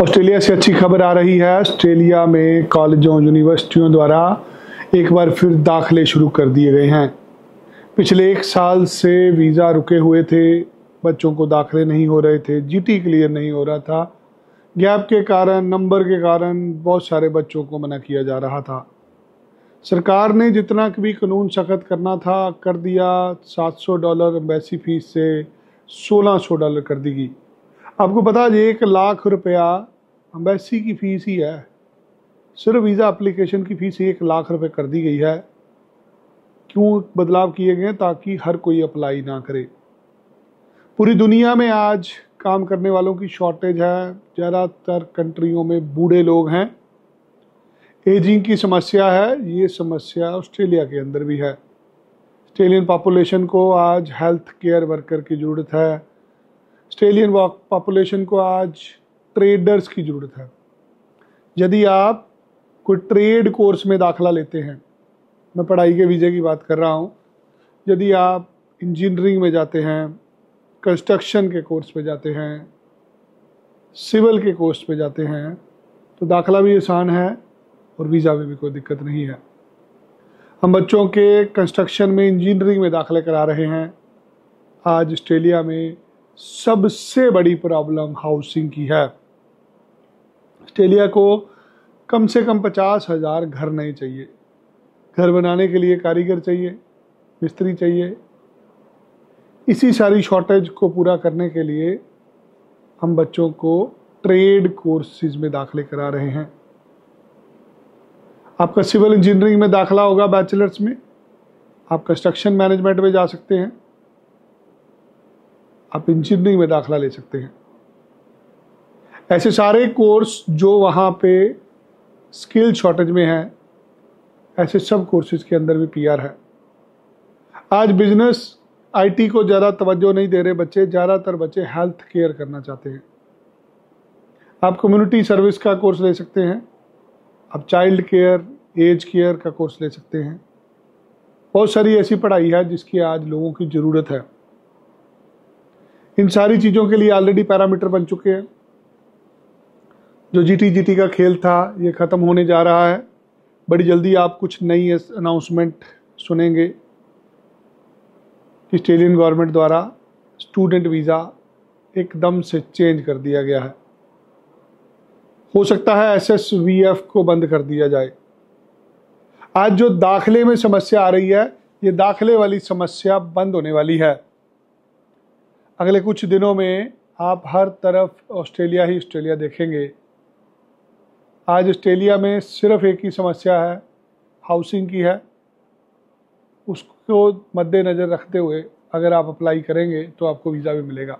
Australia से अच्छी खबर आ रही है। ऑस्ट्रेलिया में कॉलेजों यूनिवर्सिटियों द्वारा एक बार फिर दाखिले शुरू कर दिए गए हैं। पिछले एक साल से वीज़ा रुके हुए थे। बच्चों को दाखिले नहीं हो रहे थे। जीटी क्लियर नहीं हो रहा था। गैप के कारण, नंबर के कारण बहुत सारे बच्चों को मना किया जा रहा था। सरकार ने जितना भी कानून सख्त करना था, कर दिया। 700 डॉलर एम्बेसी फ़ीस से 1600 डॉलर कर दी गई। आपको पता है एक लाख रुपया अम्बेसी की फ़ीस ही है। सिर्फ़ वीज़ा एप्लीकेशन की फ़ीस एक लाख रुपए कर दी गई है। क्यों बदलाव किए गए ताकि हर कोई अप्लाई ना करे। पूरी दुनिया में आज काम करने वालों की शॉर्टेज है। ज़्यादातर कंट्रियों में बूढ़े लोग हैं। एजिंग की समस्या है। ये समस्या ऑस्ट्रेलिया के अंदर भी है। ऑस्ट्रेलियन पॉपुलेशन को आज हेल्थ केयर वर्कर की ज़रूरत है। ऑस्ट्रेलियन पॉपुलेशन को आज ट्रेडर्स की ज़रूरत है। यदि आप कोई ट्रेड कोर्स में दाखला लेते हैं, मैं पढ़ाई के वीज़े की बात कर रहा हूँ, यदि आप इंजीनियरिंग में जाते हैं, कंस्ट्रक्शन के कोर्स पे जाते हैं, सिविल के कोर्स पे जाते हैं तो दाखला भी आसान है और वीज़ा में भी कोई दिक्कत नहीं है। हम बच्चों के कंस्ट्रक्शन में इंजीनियरिंग में दाखले करा रहे हैं। आज ऑस्ट्रेलिया में सबसे बड़ी प्रॉब्लम हाउसिंग की है। ऑस्ट्रेलिया को कम से कम पचास हज़ार घर नहीं चाहिए। घर बनाने के लिए कारीगर चाहिए, मिस्त्री चाहिए। इसी सारी शॉर्टेज को पूरा करने के लिए हम बच्चों को ट्रेड कोर्सेज में दाखले करा रहे हैं। आपका सिविल इंजीनियरिंग में दाखला होगा बैचलर्स में। आप कंस्ट्रक्शन मैनेजमेंट में जा सकते हैं। आप इंजीनियरिंग में दाखला ले सकते हैं। ऐसे सारे कोर्स जो वहाँ पे स्किल शॉर्टेज में हैं, ऐसे सब कोर्सेज के अंदर भी पीआर है। आज बिज़नेस आईटी को ज़्यादा तवज्जो नहीं दे रहे बच्चे, ज़्यादातर बच्चे हेल्थ केयर करना चाहते हैं। आप कम्युनिटी सर्विस का कोर्स ले सकते हैं। आप चाइल्ड केयर एज केयर का कोर्स ले सकते हैं। बहुत सारी ऐसी पढ़ाई है जिसकी आज लोगों की ज़रूरत है। इन सारी चीज़ों के लिए ऑलरेडी पैरामीटर बन चुके हैं। जो जीटी जीटी का खेल था, ये ख़त्म होने जा रहा है। बड़ी जल्दी आप कुछ नई अनाउंसमेंट सुनेंगे। ऑस्ट्रेलियन गवर्नमेंट द्वारा स्टूडेंट वीज़ा एकदम से चेंज कर दिया गया है। हो सकता है एस एस वी एफ़ को बंद कर दिया जाए। आज जो दाखले में समस्या आ रही है, ये दाखले वाली समस्या बंद होने वाली है। अगले कुछ दिनों में आप हर तरफ़ ऑस्ट्रेलिया ही ऑस्ट्रेलिया देखेंगे। आज ऑस्ट्रेलिया में सिर्फ़ एक ही समस्या है, हाउसिंग की है। उसको मद्देनज़र रखते हुए अगर आप अप्लाई करेंगे तो आपको वीज़ा भी मिलेगा।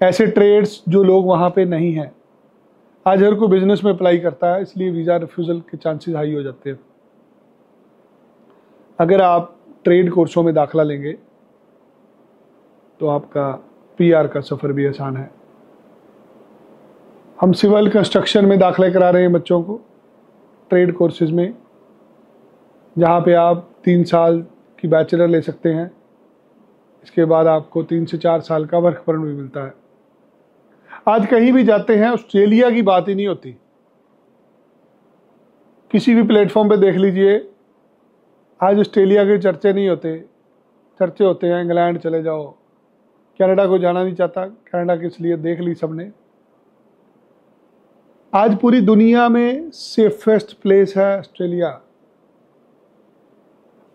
ऐसे ट्रेड्स जो लोग वहाँ पे नहीं हैं, आज हर कोई बिज़नेस में अप्लाई करता है, इसलिए वीज़ा रिफ्यूज़ल के चांसेस हाई हो जाते हैं। अगर आप ट्रेड कोर्सों में दाखला लेंगे तो आपका पीआर का सफ़र भी आसान है। हम सिविल कंस्ट्रक्शन में दाखिले करा रहे हैं बच्चों को, ट्रेड कोर्सेज में, जहाँ पे आप तीन साल की बैचलर ले सकते हैं। इसके बाद आपको तीन से चार साल का वर्क परमिट भी मिलता है। आज कहीं भी जाते हैं, ऑस्ट्रेलिया की बात ही नहीं होती। किसी भी प्लेटफॉर्म पे देख लीजिए, आज ऑस्ट्रेलिया के चर्चे नहीं होते। चर्चे होते हैं, इंग्लैंड चले जाओ कनाडा को जाना नहीं चाहता, कनाडा के इसलिए देख ली सबने। आज पूरी दुनिया में सेफेस्ट प्लेस है ऑस्ट्रेलिया।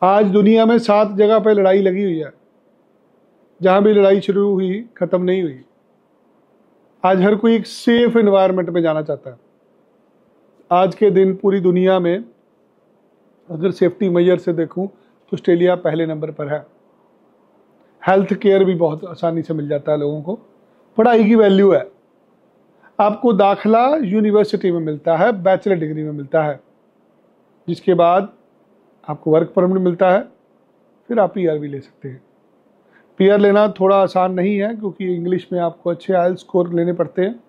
आज दुनिया में सात जगह पर लड़ाई लगी हुई है, जहाँ भी लड़ाई शुरू हुई, ख़त्म नहीं हुई। आज हर कोई एक सेफ़ एनवायरनमेंट में जाना चाहता है। आज के दिन पूरी दुनिया में अगर सेफ्टी मेजर से देखूँ तो ऑस्ट्रेलिया पहले नंबर पर है। हेल्थ केयर भी बहुत आसानी से मिल जाता है लोगों को। पढ़ाई की वैल्यू है। आपको दाखला यूनिवर्सिटी में मिलता है बैचलर डिग्री में मिलता है। जिसके बाद आपको वर्क परमिट मिलता है, फिर आप पीआर भी ले सकते हैं। पीआर लेना थोड़ा आसान नहीं है, क्योंकि इंग्लिश में आपको अच्छे आयल स्कोर लेने पड़ते हैं।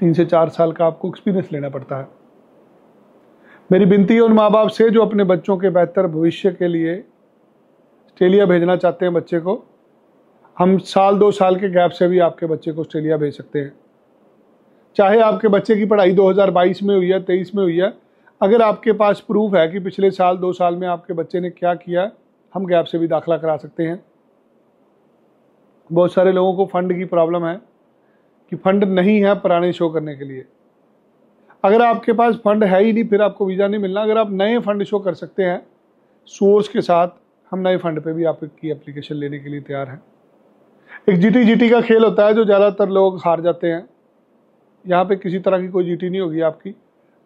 तीन से चार साल का आपको एक्सपीरियंस लेना पड़ता है। मेरी विनती है उन माँ बाप से जो अपने बच्चों के बेहतर भविष्य के लिए ऑस्ट्रेलिया भेजना चाहते हैं बच्चे को, हम साल, दो साल के गैप से भी आपके बच्चे को ऑस्ट्रेलिया भेज सकते हैं। चाहे आपके बच्चे की पढ़ाई 2022 में हुई है, तेईस में हुई है, अगर आपके पास प्रूफ है कि पिछले साल, दो साल में आपके बच्चे ने क्या किया, हम गैप से भी दाखिला करा सकते हैं। बहुत सारे लोगों को फंड की प्रॉब्लम है कि फंड नहीं है पुराने शो करने के लिए। अगर आपके पास फंड है ही नहीं, फिर आपको वीज़ा नहीं मिलना। अगर आप नए फंड शो कर सकते हैं सोर्स के साथ हम नए फंड पे भी आपकी एप्लीकेशन लेने के लिए तैयार हैं। एक जीटी जीटी का खेल होता है जो ज़्यादातर लोग हार जाते हैं। यहाँ पे किसी तरह की कोई जीटी नहीं होगी आपकी।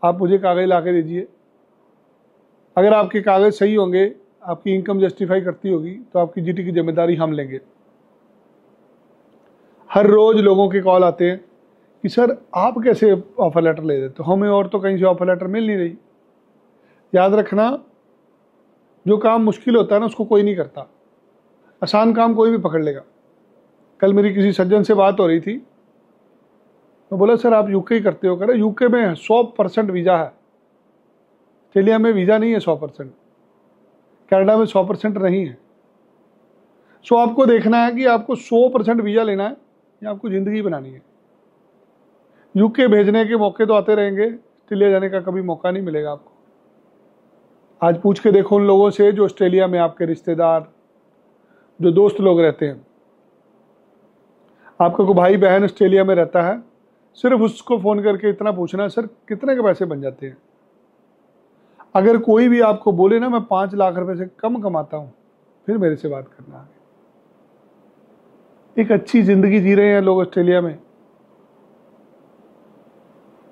आप मुझे कागज़ ला के दीजिए। अगर आपके कागज़ सही होंगे, आपकी इनकम जस्टिफाई करती होगी तो आपकी जीटी की ज़िम्मेदारी हम लेंगे। हर रोज़ लोगों के कॉल आते हैं कि, सर, आप कैसे ऑफ़र लेटर ले देते हमें और तो कहीं से ऑफ़र लेटर मिल नहीं रही। याद रखना जो काम मुश्किल होता है ना, उसको कोई नहीं करता। आसान काम कोई भी पकड़ लेगा। कल मेरी किसी सज्जन से बात हो रही थी। मैं बोला, सर, आप यूके ही करते हो कह रहे यूके में सौ परसेंट वीज़ा है। ऑस्ट्रेलिया में वीज़ा नहीं है सौ परसेंट। कनाडा में सौ परसेंट नहीं है। सो, आपको देखना है कि आपको सौ परसेंट वीज़ा लेना है, या आपको ज़िंदगी बनानी है। यूके भेजने के मौके तो आते रहेंगे। ऑस्ट्रेलिया जाने का कभी मौका नहीं मिलेगा आपको। आज पूछ के देखो उन लोगों से जो ऑस्ट्रेलिया में आपके रिश्तेदार, जो दोस्त लोग रहते हैं। आपका कोई भाई बहन ऑस्ट्रेलिया में रहता है, सिर्फ़ उसको फ़ोन करके इतना पूछना सर, कितने के पैसे बन जाते हैं? अगर कोई भी आपको बोले ना, मैं पाँच लाख रुपए से कम कमाता हूँ, फिर मेरे से बात करना आगे। एक अच्छी ज़िंदगी जी रहे हैं लोग ऑस्ट्रेलिया में।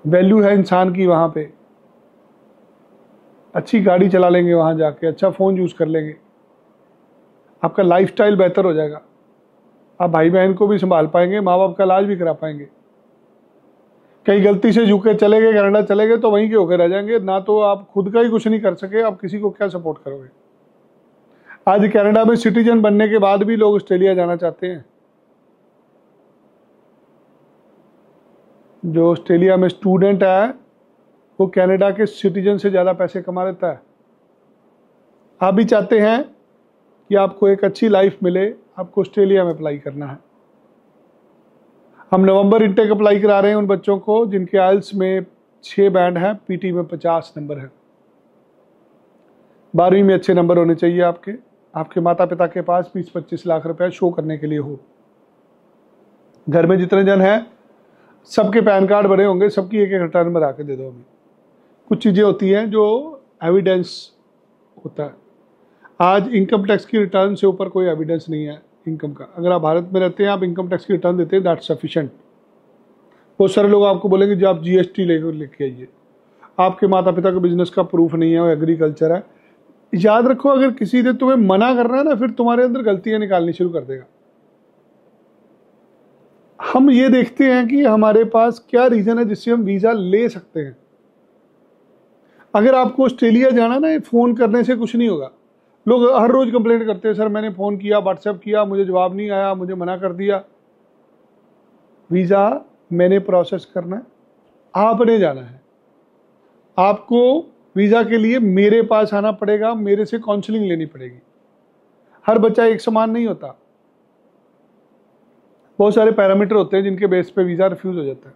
वैल्यू है इंसान की वहाँ पे। अच्छी गाड़ी चला लेंगे वहाँ जाके अच्छा फ़ोन यूज़ कर लेंगे। आपका लाइफस्टाइल बेहतर हो जाएगा। आप भाई बहन को भी संभाल पाएँगे माँ बाप का इलाज भी करा पाएँगे। कहीं गलती से यूके चले गए, कनाडा चले गए तो वहीं के होकर रह जाएँगे। ना तो आप खुद का ही कुछ नहीं कर सके, आप किसी को क्या सपोर्ट करोगे? आज कनाडा में सिटीजन बनने के बाद भी लोग ऑस्ट्रेलिया जाना चाहते हैं। जो ऑस्ट्रेलिया में स्टूडेंट है वो कनाडा के सिटीजन से ज़्यादा पैसे कमा लेता है। आप भी चाहते हैं कि आपको एक अच्छी लाइफ मिले, आपको ऑस्ट्रेलिया में अप्लाई करना है। हम नवंबर इंटेक अप्लाई करा रहे हैं उन बच्चों को, जिनके आयल्स में छः बैंड है पीटी में पचास नंबर है। बारहवीं में अच्छे नंबर होने चाहिए आपके। आपके माता पिता के पास बीस पच्चीस लाख रुपए शो करने के लिए हो। घर में जितने जन हैं, सबके पैन कार्ड बने होंगे, सबकी एक एक रिटर्न बना के दे दो हमें। कुछ चीज़ें होती हैं जो एविडेंस होता है। आज इनकम टैक्स की रिटर्न से ऊपर कोई एविडेंस नहीं है इनकम का। अगर आप भारत में रहते हैं, आप इनकम टैक्स की रिटर्न देते हैं दैट सफिशेंट बहुत सारे लोग आपको बोलेंगे, जो, आप जीएसटी लेकर लेके आइए। आपके माता पिता का बिज़नेस का प्रूफ नहीं है, वो एग्रीकल्चर है। याद रखो, अगर किसी ने तुम्हें मना करना है ना, फिर तुम्हारे अंदर गलतियाँ निकालनी शुरू कर देगा। हम ये देखते हैं कि हमारे पास क्या रीजन है जिससे हम वीज़ा ले सकते हैं। अगर आपको ऑस्ट्रेलिया जाना ना फ़ोन करने से कुछ नहीं होगा। लोग हर रोज कंप्लेंट करते हैं, सर, मैंने फ़ोन किया व्हाट्सएप किया, मुझे जवाब नहीं आया, मुझे मना कर दिया। वीज़ा मैंने प्रोसेस करना है। आपने जाना है। आपको वीज़ा के लिए मेरे पास आना पड़ेगा, मेरे से काउंसलिंग लेनी पड़ेगी। हर बच्चा एक समान नहीं होता। बहुत सारे पैरामीटर होते हैं जिनके बेस पे वीज़ा रिफ्यूज़ हो जाता है।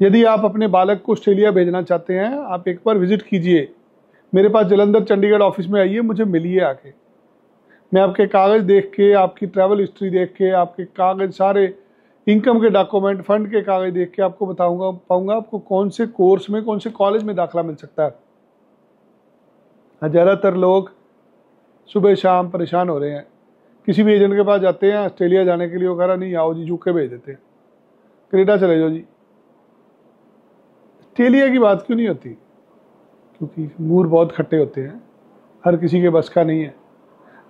यदि आप अपने बालक को ऑस्ट्रेलिया भेजना चाहते हैं, आप एक बार विज़िट कीजिए। मेरे पास जलंधर, चंडीगढ़ ऑफ़िस में आइए, मुझे मिलिए आके। मैं आपके कागज़ देख के, आपकी ट्रैवल हिस्ट्री देख के, आपके कागज़, सारे इनकम के डॉक्यूमेंट फंड के कागज़ देख के आपको बताऊँगा, पाऊँगा आपको कौन से कोर्स में, कौन से कॉलेज में दाखिला मिल सकता है। ज़्यादातर लोग सुबह शाम परेशान हो रहे हैं। किसी भी एजेंट के पास जाते हैं, ऑस्ट्रेलिया जाने के लिए, वो कह रहा, नहीं, आओ जी यूके भेज देते हैं। कनेडा चले जाओ जी। ऑस्ट्रेलिया की बात क्यों नहीं होती? क्योंकि मूर बहुत खट्टे होते हैं। हर किसी के बस का नहीं है।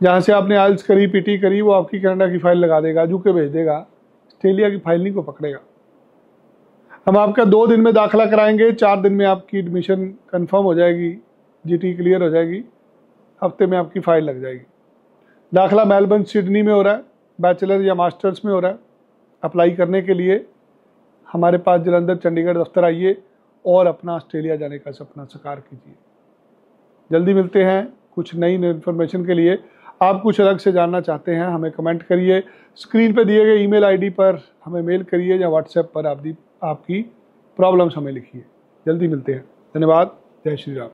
जहाँ से आपने आइल्स करी, पीटी करी, वो आपकी कनाडा की फ़ाइल लगा देगा यूके भेज देगा। ऑस्ट्रेलिया की फ़ाइल नहीं को पकड़ेगा। हम आपका दो दिन में दाखला कराएँगे, चार दिन में आपकी एडमिशन कंफर्म हो जाएगी जीटी क्लियर हो जाएगी, हफ़्ते में आपकी फ़ाइल लग जाएगी। दाखला मेलबर्न, सिडनी में हो रहा है, बैचलर या मास्टर्स में हो रहा है। अप्लाई करने के लिए हमारे पास जलंधर, चंडीगढ़ दफ्तर आइए और अपना ऑस्ट्रेलिया जाने का सपना साकार कीजिए। जल्दी मिलते हैं कुछ नई इन्फॉर्मेशन के लिए। आप कुछ अलग से जानना चाहते हैं, हमें कमेंट करिए। स्क्रीन पर दिए गए ईमेल आईडी पर हमें मेल करिए या व्हाट्सएप पर आप दी आपकी प्रॉब्लम्स हमें लिखिए। जल्दी मिलते हैं। धन्यवाद। जय श्री राम।